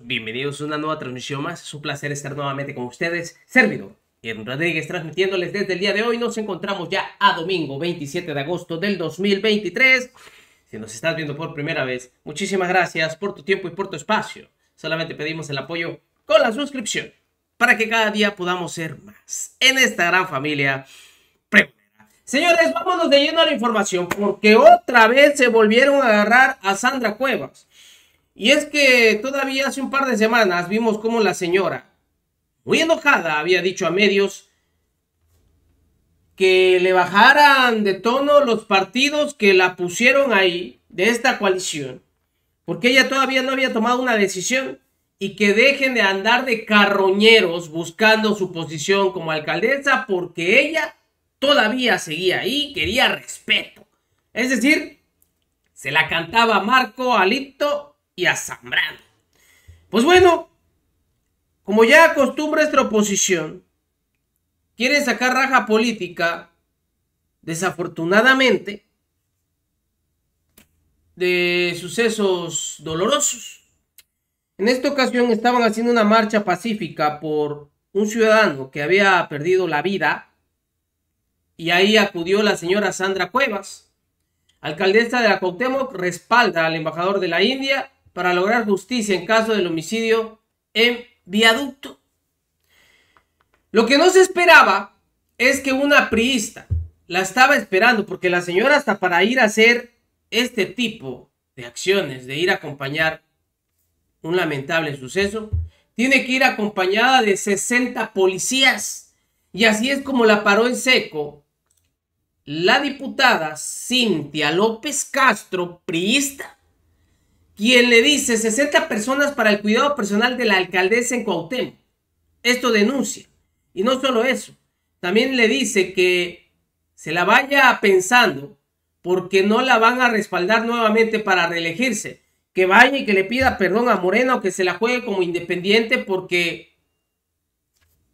bienvenidos a una nueva transmisión más. Es un placer estar nuevamente con ustedes. Servidor Aaron Rodríguez transmitiéndoles desde el día de hoy. Nos encontramos ya a domingo 27 de agosto del 2023. Si nos estás viendo por primera vez, muchísimas gracias por tu tiempo y por tu espacio. Solamente pedimos el apoyo con la suscripción para que cada día podamos ser más en esta gran familia. Señores, vámonos de lleno a la información porque otra vez se volvieron a agarrar a Sandra Cuevas. Y es que todavía hace un par de semanas vimos como la señora, muy enojada, había dicho a medios que le bajaran de tono los partidos que la pusieron ahí de esta coalición, porque ella todavía no había tomado una decisión y que dejen de andar de carroñeros buscando su posición como alcaldesa porque ella todavía seguía ahí, quería respeto. Es decir, se la cantaba Marco Alito y. Pues bueno, como ya acostumbra esta oposición, quiere sacar raja política, desafortunadamente, de sucesos dolorosos. En esta ocasión estaban haciendo una marcha pacífica por un ciudadano que había perdido la vida y ahí acudió la señora Sandra Cuevas, alcaldesa de la Cuauhtémoc, respalda al embajador de la India para lograr justicia en caso del homicidio en viaducto. Lo que no se esperaba es que una priista la estaba esperando, porque la señora hasta para ir a hacer este tipo de acciones, de ir a acompañar un lamentable suceso, tiene que ir acompañada de 60 policías. Y así es como la paró en seco la diputada Cintia López Castro, priista, quien le dice 60 personas para el cuidado personal de la alcaldesa en Cuauhtémoc. Esto denuncia. Y no solo eso, también le dice que se la vaya pensando porque no la van a respaldar nuevamente para reelegirse. Que vaya y que le pida perdón a Moreno o que se la juegue como independiente porque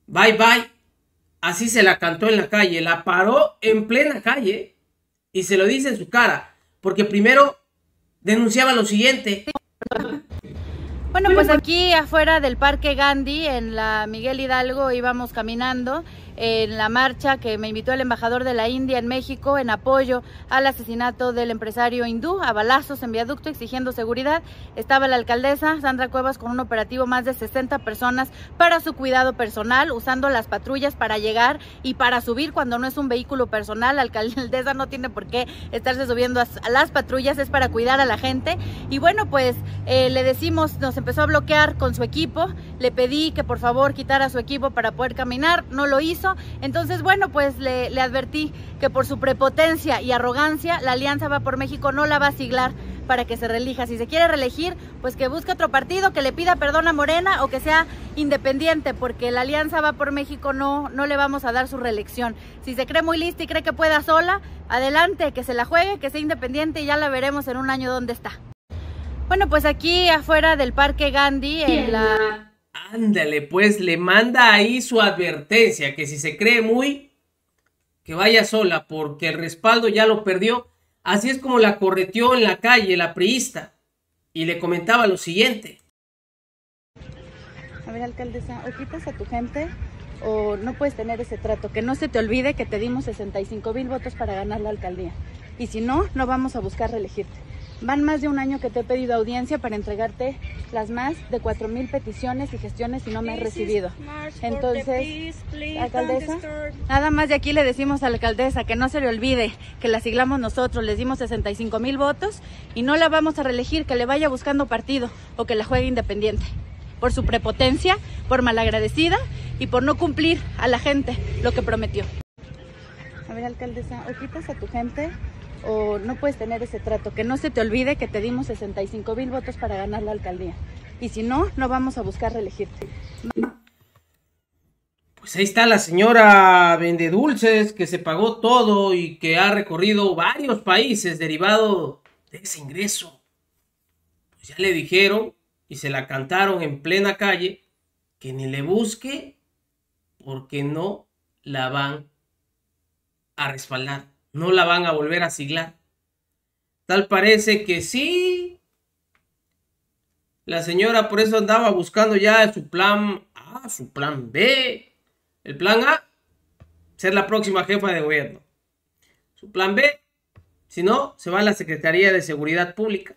bye bye. Así se la cantó en la calle, la paró en plena calle y se lo dice en su cara. Porque primero denunciaba lo siguiente. Bueno, pues aquí afuera del Parque Gandhi, en la Miguel Hidalgo, íbamos caminando en la marcha que me invitó el embajador de la India en México en apoyo al asesinato del empresario hindú a balazos en viaducto exigiendo seguridad. Estaba la alcaldesa Sandra Cuevas con un operativo más de 60 personas para su cuidado personal, usando las patrullas para llegar y para subir cuando no es un vehículo personal. La alcaldesa no tiene por qué estarse subiendo a, las patrullas, es para cuidar a la gente. Y bueno, pues eh, le decimos, nos empezó a bloquear con su equipo, le pedí que por favor quitara su equipo para poder caminar, no lo hizo entonces, bueno, pues le, advertí que por su prepotencia y arrogancia, la Alianza Va por México no la va a siglar para que se relija. Si se quiere reelegir, pues que busque otro partido, que le pida perdón a Morena o que sea independiente, porque la Alianza va por México no, no le vamos a dar su reelección. Si se cree muy lista y cree que pueda sola, adelante, que se la juegue, que sea independiente y ya la veremos en un año dónde está. Bueno, pues aquí afuera del Parque Gandhi, en la Ándale, pues le manda ahí su advertencia, que si se cree muy, que vaya sola, porque el respaldo ya lo perdió. Así es como la correteó en la calle la priista y le comentaba lo siguiente. A ver, alcaldesa, o quitas a tu gente o no puedes tener ese trato. Que no se te olvide que te dimos 65 mil votos para ganar la alcaldía. Y si no, no vamos a buscar reelegirte. Van más de un año que te he pedido audiencia para entregarte las más de cuatro mil peticiones y gestiones y no me has recibido. Entonces, alcaldesa, nada más de aquí le decimos a la alcaldesa que no se le olvide que la siglamos nosotros, les dimos 65 mil votos y no la vamos a reelegir, que le vaya buscando partido o que la juegue independiente. Por su prepotencia, por malagradecida y por no cumplir a la gente lo que prometió. A ver, alcaldesa, o quitas a tu gente o no puedes tener ese trato. Que no se te olvide que te dimos 65 mil votos para ganar la alcaldía. Y si no, no vamos a buscar reelegirte. Pues ahí está la señora Vende Dulces, que se pagó todo y que ha recorrido varios países derivado de ese ingreso. Pues ya le dijeron y se la cantaron en plena calle que ni le busque porque no la van a respaldar no la van a volver a siglar. Tal parece que sí La señora por eso andaba buscando ya su plan A, su plan B. El plan A, ser la próxima jefa de gobierno. Su plan B, si no, se va a la Secretaría de Seguridad Pública.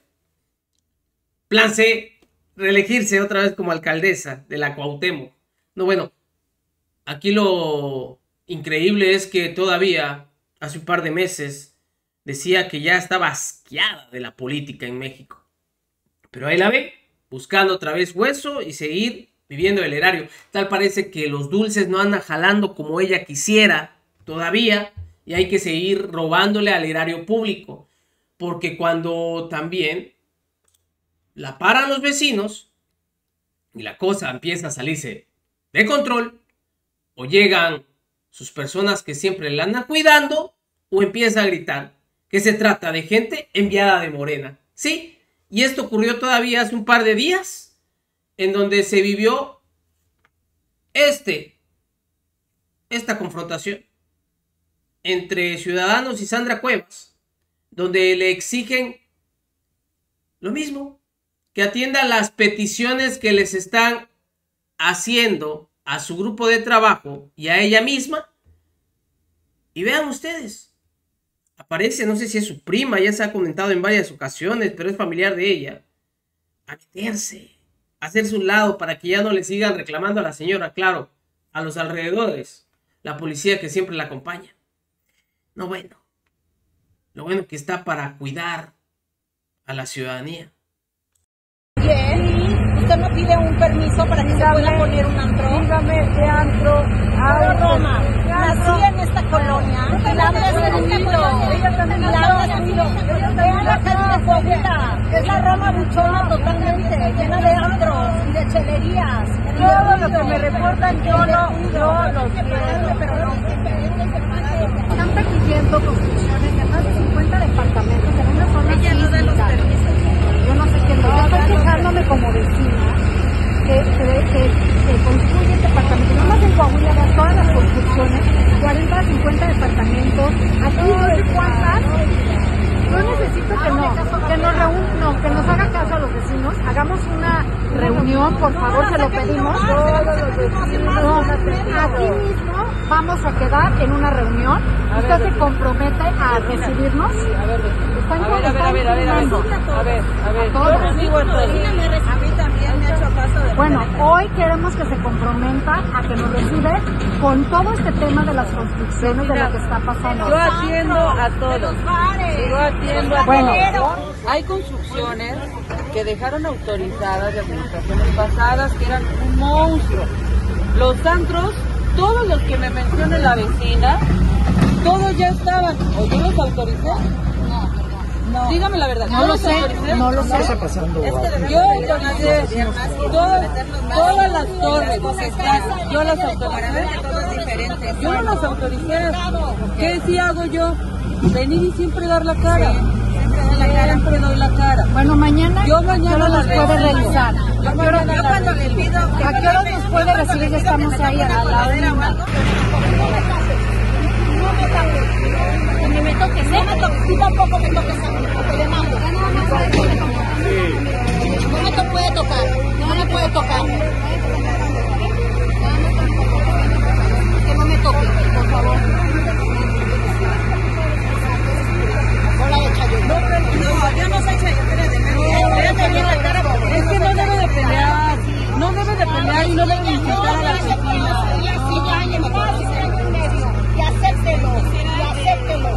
Plan C, reelegirse otra vez como alcaldesa de la Cuauhtémoc. No, bueno, aquí lo increíble es que todavía, hace un par de meses, decía que ya estaba asqueada de la política en México. Pero ahí la ve, buscando otra vez hueso y seguir viviendo el erario. Tal parece que los dulces no andan jalando como ella quisiera todavía y hay que seguir robándole al erario público. Porque cuando también la paran los vecinos y la cosa empieza a salirse de control, o llegan sus personas que siempre la andan cuidando, o empieza a gritar que se trata de gente enviada de Morena. Sí, y esto ocurrió todavía hace un par de días, en donde se vivió este, esta confrontación entre Ciudadanos y Sandra Cuevas, donde le exigen lo mismo, que atienda las peticiones que les están haciendo a su grupo de trabajo y a ella misma. Y vean ustedes, aparece, no sé si es su prima, ya se ha comentado en varias ocasiones, pero es familiar de ella, a meterse, a hacerse un lado para que ya no le sigan reclamando a la señora, claro, a los alrededores, la policía que siempre la acompaña. No bueno, lo bueno que está para cuidar a la ciudadanía. Usted no pide un permiso para que se pueda poner un antro. Dígame qué antro. Ahora Roma, nací en esta colonia y la. Ella también Y la habla escondido. Vean la calle de Coahuila. Es la Roma buchona totalmente, llena de antros y de chelerías. Todo lo que me reportan yo no, yo lo quiero. Pero no. Están permitiendo construcciones de más de 50 departamentos en una zona sísmica. Yo no sé quién lo Yo estoy quejándome como vecina que, se construyen departamentos, no más en Coahuila, todas las construcciones, 40, 50 departamentos, aquí no sé cuántas. Yo necesito que no, que nos no, que nos haga caso a los vecinos, hagamos una reunión, por favor, se lo pedimos. No, aquí mismo vamos a quedar en una reunión. Usted se compromete a recibirnos. Están A ver, a ver, a ver, a ver, a ver, a ver, a ver, yo recibo a mí también me ha hecho caso de Bueno, hoy queremos que se comprometa a que nos recibe con todo este tema de las construcciones de lo que está pasando. Yo atiendo a todos. Yo atiendo a Bueno. todos. Hay construcciones que dejaron autorizadas de administraciones pasadas que eran un monstruo. Los antros, todos los que me menciona la vecina, todos ya estaban. ¿O yo los autoricé? No. Dígame la verdad. No ¿yo lo los sé, no lo sé. Yo autoricé todas, todas las torres que están, yo las autoricé. Yo no las autoricé. ¿Qué sí hago yo? Venir y siempre dar la cara. Siempre doy la cara. Bueno, mañana, Yo mañana ¿a qué hora la nos puede recibo. revisar? Yo ¿A qué hora, Cuando le pido que ¿A qué hora nos puede recibir? Estamos ahí a la No toques. Ni me toques, no me toques. Tú tampoco me toques a mí, no insultar a la vecina. Y acéptelo, y acéptelo.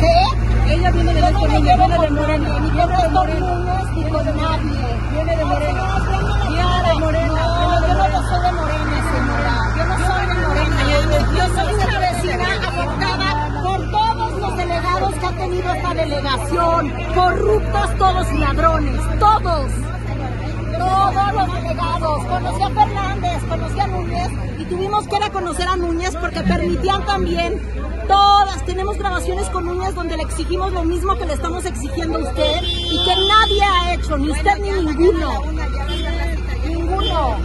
¿Qué? Ella viene de no Néstor Núñez, viene de nadie, ni con nadie. Viene de Morena. Corruptos todos ladrones. Todos. Todos los delegados. Conocí a Fernández, conocí a Núñez y tuvimos que ir a conocer a Núñez porque permitían también todas. Tenemos grabaciones con Núñez donde le exigimos lo mismo que le estamos exigiendo a usted y que nadie ha hecho, ni usted ni ninguno. Ninguno.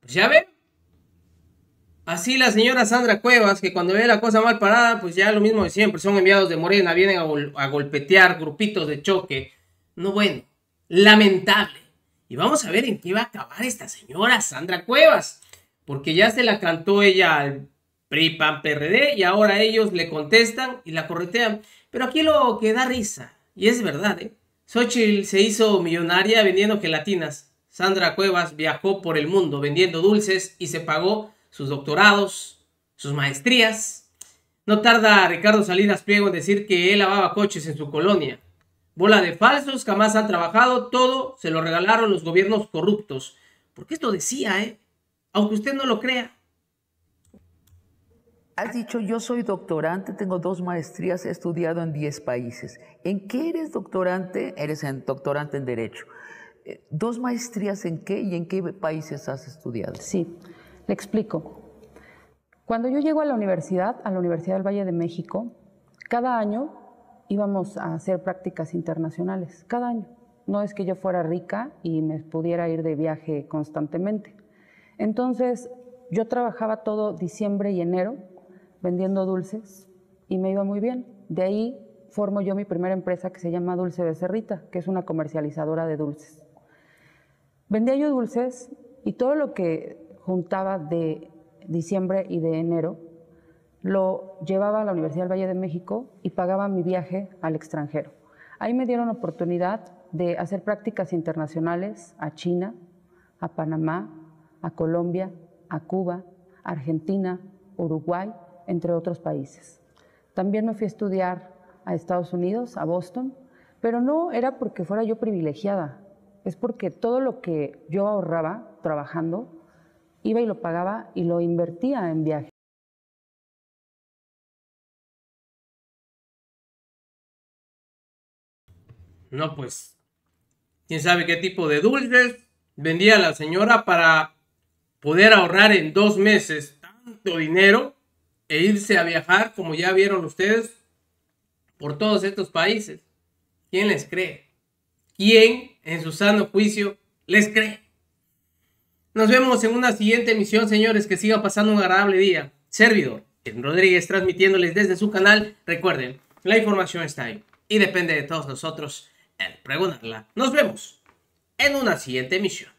Pues ya. Así la señora Sandra Cuevas, que cuando ve la cosa mal parada, pues ya lo mismo de siempre, son enviados de Morena, vienen a, golpetear grupitos de choque. No bueno, lamentable. Y vamos a ver en qué va a acabar esta señora Sandra Cuevas, porque ya se la cantó ella al PRI, PAN, PRD, y ahora ellos le contestan y la corretean. Pero aquí lo que da risa, y es verdad, ¿eh? Xochitl se hizo millonaria vendiendo gelatinas. Sandra Cuevas viajó por el mundo vendiendo dulces y se pagó sus doctorados, sus maestrías. No tarda Ricardo Salinas Pliego en decir que él lavaba coches en su colonia. Bola de falsos, jamás han trabajado, todo se lo regalaron los gobiernos corruptos. Porque esto decía, ¿eh? Aunque usted no lo crea. Has dicho, yo soy doctorante, tengo dos maestrías, he estudiado en 10 países. ¿En qué eres doctorante? Eres en, doctorante en Derecho. Eh, ¿Dos maestrías en qué y en qué países has estudiado? Sí. Le explico. Cuando yo llego a la universidad, a la Universidad del Valle de México, cada año íbamos a hacer prácticas internacionales, cada año. No es que yo fuera rica y me pudiera ir de viaje constantemente. Entonces, yo trabajaba todo diciembre y enero vendiendo dulces y me iba muy bien. De ahí formo yo mi primera empresa que se llama Dulce Becerrita, que es una comercializadora de dulces. Vendía yo dulces y todo lo que juntaba de diciembre y de enero, lo llevaba a la Universidad del Valle de México y pagaba mi viaje al extranjero. Ahí me dieron oportunidad de hacer prácticas internacionales a China, a Panamá, a Colombia, a Cuba, Argentina, Uruguay, entre otros países. También me fui a estudiar a Estados Unidos, a Boston, pero no era porque fuera yo privilegiada, es porque todo lo que yo ahorraba trabajando iba y lo pagaba y lo invertía en viaje. No, pues, quién sabe qué tipo de dulces vendía la señora para poder ahorrar en dos meses tanto dinero e irse a viajar, como ya vieron ustedes, por todos estos países. ¿Quién les cree? ¿Quién en su sano juicio les cree? Nos vemos en una siguiente emisión, señores. Que sigan pasando un agradable día. Servidor, Rodríguez, transmitiéndoles desde su canal. Recuerden, la información está ahí. Y depende de todos nosotros el preguntarla. Nos vemos en una siguiente emisión.